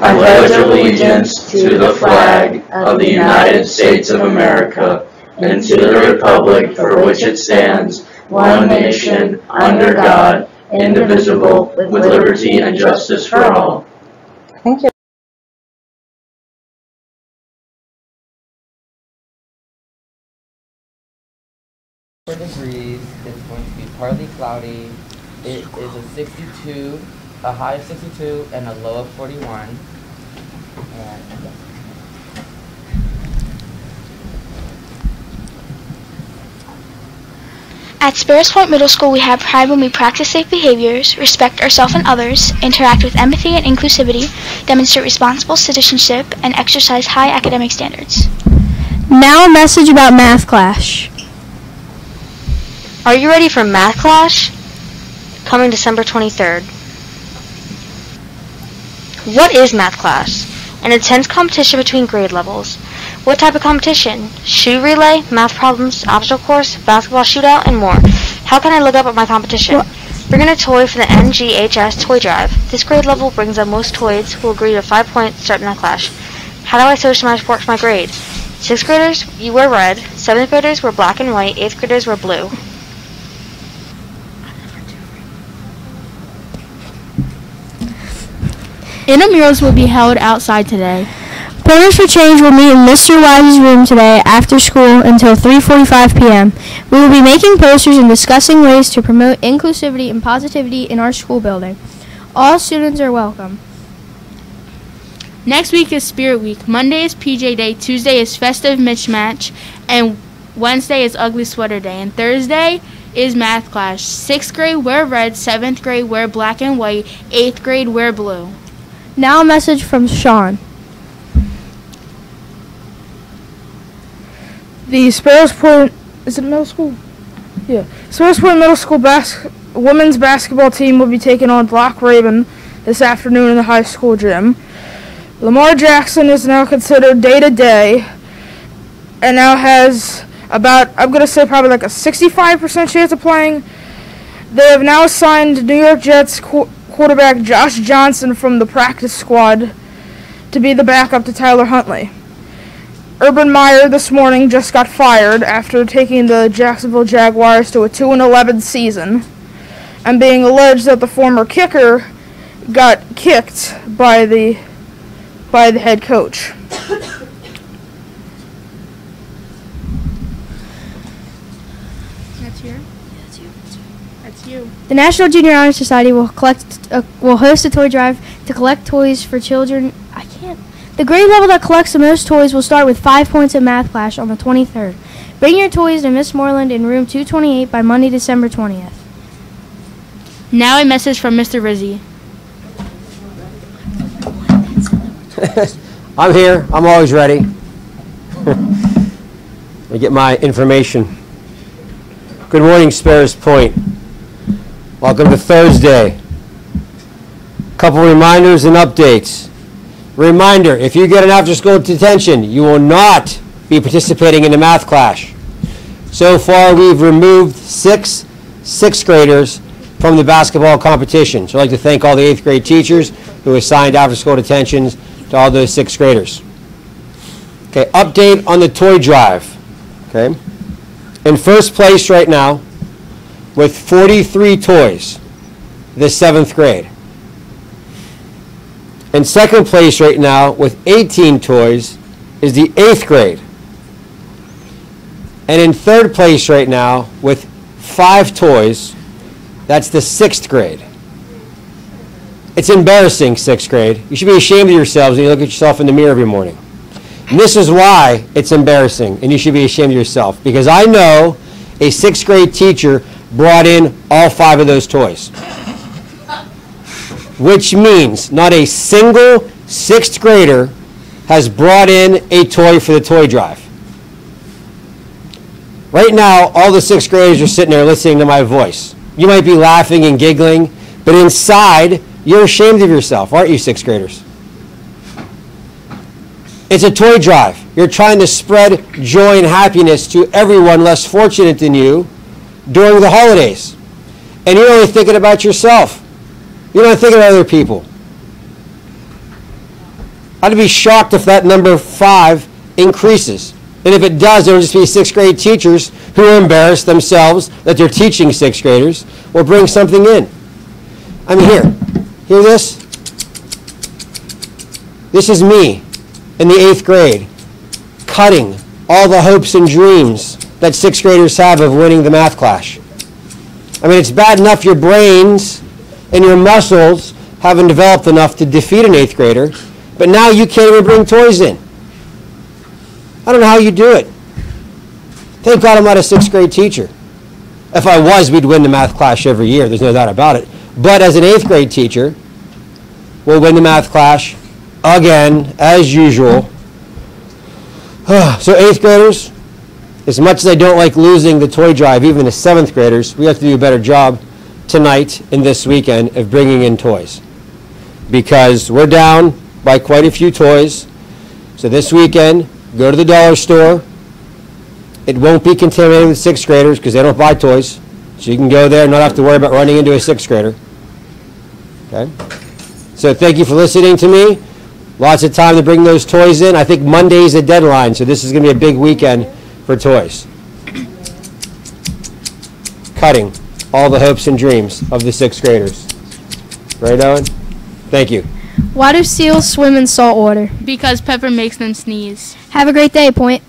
I pledge allegiance to the flag of the United States of America and to the republic for which it stands, one nation, under God, indivisible, with liberty and justice for all. Thank you. Four degrees, it's going to be partly cloudy. It is a 62, a high of 62 and a low of 41. And At Sparrows Point Middle School, we have pride when we practice safe behaviors, respect ourselves and others, interact with empathy and inclusivity, demonstrate responsible citizenship, and exercise high academic standards. Now a message about Math Clash. Are you ready for Math Clash? Coming December 23rd. What is Math Clash? An intense competition between grade levels. What type of competition? Shoe relay, math problems, obstacle course, basketball shootout, and more. How can I look up my competition? Bring in a toy for the NJHS toy drive. This grade level brings the most toys who agree to 5 points start Math Clash. How do I socialize for my grade? Sixth graders, you wear red. Seventh graders wear black and white. Eighth graders wear blue. Intramurals will be held outside today. Players for Change will meet in Mr. Wise's room today after school until 3:45 p.m. We will be making posters and discussing ways to promote inclusivity and positivity in our school building. All students are welcome. Next week is Spirit Week. Monday is PJ Day, Tuesday is Festive Mismatch, and Wednesday is Ugly Sweater Day. And Thursday is Math Clash. Sixth grade wear red, seventh grade wear black and white, eighth grade wear blue. Now a message from Sean. The Sparrows Point is it middle school? Yeah, Sparrows Point Middle School bas- women's basketball team will be taking on Black Raven this afternoon in the high school gym. Lamar Jackson is now considered day to day, and now has about I'm gonna say probably like a 65% chance of playing. They have now signed New York Jets qu- quarterback Josh Johnson from the practice squad to be the backup to Tyler Huntley. Urban Meyer this morning just got fired after taking the Jacksonville Jaguars to a 2 11 season and being alleged that the former kicker got kicked by the by the head coach. That's here? That's you. That's you. The National Junior Honor Society will collect uh, will host a toy drive to collect toys for children. I can't. The grade level that collects the most toys will start with five points of Math Clash on the 23rd. Bring your toys to Miss Moreland in room 228 by Monday, December 20th. Now a message from Mr. Rizzi. I'm here. I'm always ready. I get my information. Good morning, Sparrows Point. Welcome to Thursday. Couple reminders and updates. Reminder, if you get an after-school detention, you will not be participating in the math clash. So far, we've removed six sixth graders from the basketball competition. So I'd like to thank all the eighth grade teachers who assigned after-school detentions to all those sixth graders. Okay, update on the toy drive. Okay, in first place right now with 43 toys, the seventh grade. In second place right now with 18 toys is the eighth grade. And in third place right now with five toys, that's the sixth grade. It's embarrassing, sixth grade. You should be ashamed of yourselves when you look at yourself in the mirror every morning. And this is why it's embarrassing, and you should be ashamed of yourself. Because I know a sixth grade teacher brought in all five of those toys. Which means not a single sixth grader has brought in a toy for the toy drive. Right now, all the sixth graders are sitting there listening to my voice. You might be laughing and giggling, but inside, you're ashamed of yourself, aren't you, sixth graders? It's a toy drive. You're trying to spread joy and happiness to everyone less fortunate than you during the holidays. And you're only thinking about yourself. You're not thinking about other people. I'd be shocked if that number five increases. And if it does, it'll just be sixth grade teachers who are embarrassed themselves that they're teaching sixth graders or bring something in. I mean, here, hear this? This is me in the eighth grade cutting all the hopes and dreams that sixth graders have of winning the math clash. I mean, it's bad enough your brains and your muscles haven't developed enough to defeat an eighth grader, but now you can't even bring toys in. I don't know how you do it. Thank God I'm not a sixth grade teacher. If I was, we'd win the math clash every year. There's no doubt about it. But as an eighth grade teacher, we'll win the math clash again, as usual. so eighth graders, as much as I don't like losing the toy drive, even the seventh graders, we have to do a better job tonight and this weekend of bringing in toys. Because we're down by quite a few toys. So this weekend, go to the dollar store. It won't be contaminated with sixth graders because they don't buy toys. So you can go there and not have to worry about running into a sixth grader. Okay? So thank you for listening to me. Lots of time to bring those toys in. I think Monday's a deadline, so this is going to be a big weekend for toys. Cutting all the hopes and dreams of the sixth graders. Right, Owen? Thank you. Why do seals swim in salt water? Because pepper makes them sneeze. Have a great day, Point.